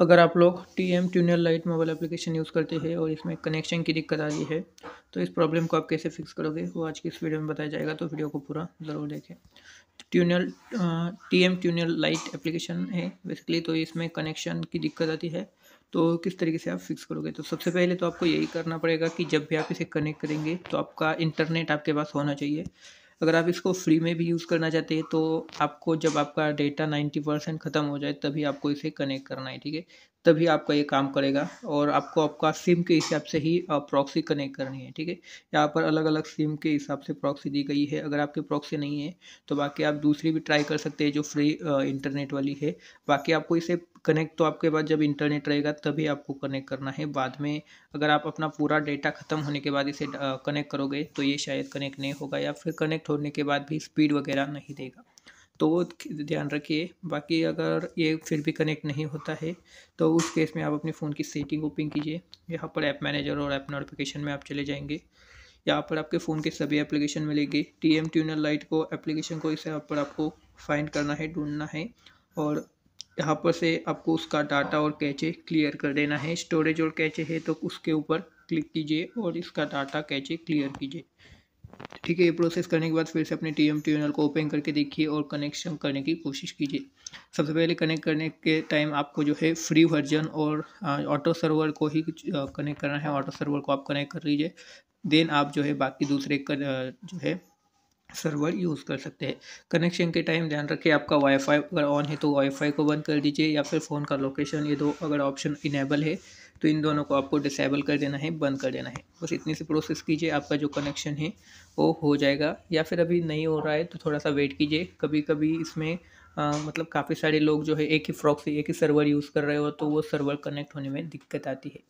अगर आप लोग T M tuner lite mobile application use करते हैं और इसमें कनेक्शन की दिक्कत आ रही है तो इस प्रॉब्लम को आप कैसे फिक्स करोगे? वो आज की इस वीडियो में बताया जाएगा तो वीडियो को पूरा ज़रूर देखें। Tunnel T M tuner lite application है बेसिकली तो इसमें कनेक्शन की दिक्कत आती है तो किस तरीके से आप फिक्स करोगे? तो सबसे पहले तो आपको यही करना पड़ेगा कि जब भी आप इसे कनेक्ट करेंगे तो आपका इंटरनेट आपके पास होना चाहिए। अगर आप इसको फ्री में भी यूज़ करना चाहते हैं तो आपको जब आपका डेटा नाइन्टी परसेंट ख़त्म हो जाए, तभी आपको इसे कनेक्ट करना है, ठीक है? तभी आपका ये काम करेगा और आपको आपका सिम के हिसाब से ही प्रॉक्सी कनेक्ट करनी है, ठीक है? यहाँ पर अलग अलग सिम के हिसाब से प्रॉक्सी दी गई है। अगर आपके प्रॉक्सी नहीं है तो बाकी आप दूसरी भी ट्राई कर सकते हैं जो फ्री इंटरनेट वाली है। बाकी आपको इसे कनेक्ट तो आपके पास जब इंटरनेट रहेगा, तभी आपको कनेक्ट करना है। बाद में अगर आप अपना पूरा डेटा ख़त्म होने के बाद इसे कनेक्ट करोगे तो ये शायद कनेक्ट नहीं होगा या फिर कनेक्ट होने के बाद भी स्पीड वगैरह नहीं देगा। तो वो ध्यान रखिए। बाकी अगर ये फिर भी कनेक्ट नहीं होता है तो उस केस में आप अपने फ़ोन की सेटिंग ओपन कीजिए। यहाँ पर ऐप मैनेजर और ऐप नोटिफिकेशन में आप चले जाएँगे। यहाँ पर आपके फ़ोन के सभी एप्लीकेशन मिलेंगे। टी एम ट्यूनर लाइट को एप्लीकेशन को, इसे यहाँ पर आपको फाइंड करना है, ढूंढना है। और यहाँ पर से आपको उसका डाटा और कैचे क्लियर कर देना है। स्टोरेज और कैचे है तो उसके ऊपर क्लिक कीजिए और इसका डाटा कैचे क्लियर कीजिए। ठीक है ये प्रोसेस करने के बाद फिर से अपने टी एम ट्यूनल को ओपन करके देखिए और कनेक्शन करने की कोशिश कीजिए। सबसे पहले कनेक्ट करने के टाइम आपको जो है फ्री वर्जन और ऑटो सर्वर को ही कनेक्ट करना है। ऑटो सर्वर को आप कनेक्ट कर लीजिए। देन आप जो है बाकी दूसरे कर, जो है सर्वर यूज़ कर सकते हैं। कनेक्शन के टाइम ध्यान रखिए आपका वाईफाई अगर ऑन है तो वाईफाई को बंद कर दीजिए या फिर फ़ोन का लोकेशन ये दो अगर ऑप्शन इनेबल है तो इन दोनों को आपको डिसेबल कर देना है बंद कर देना है। बस इतनी सी प्रोसेस कीजिए आपका जो कनेक्शन है वो हो जाएगा। या फिर अभी नहीं हो रहा है तो थोड़ा सा वेट कीजिए। कभी कभी इसमें आ, मतलब काफ़ी सारे लोग जो है एक ही फ्रॉक से एक ही सर्वर यूज़ कर रहे हो तो वो सर्वर कनेक्ट होने में दिक्कत आती है।